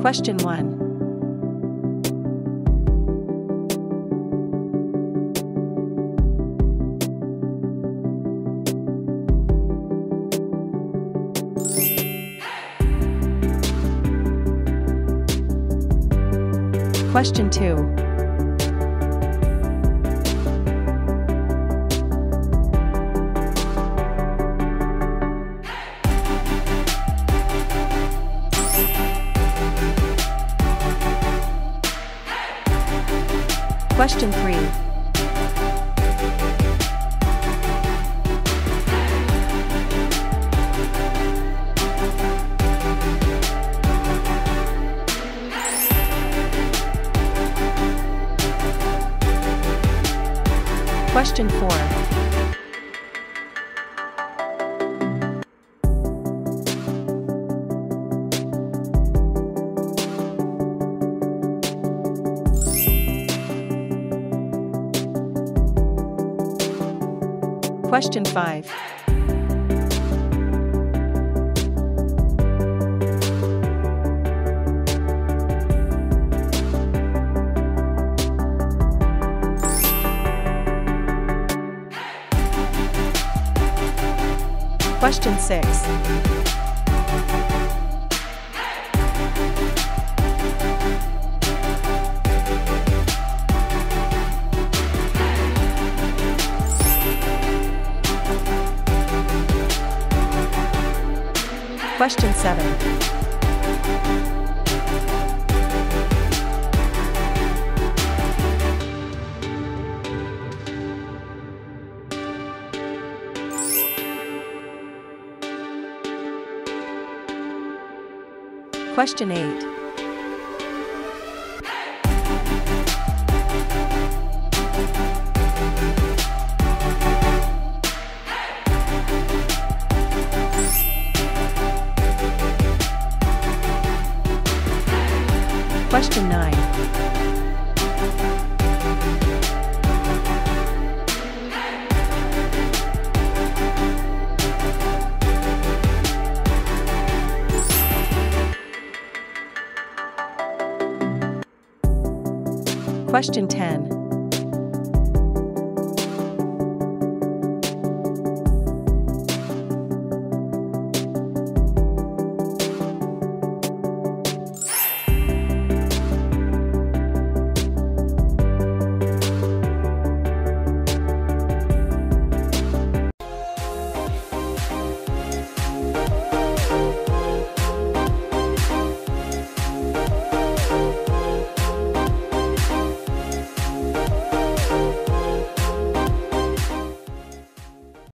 Question 1. Question 2. Question 3. Question 4. Question 5. Question 6. Question 7. Question 8. Question 9. Question 10.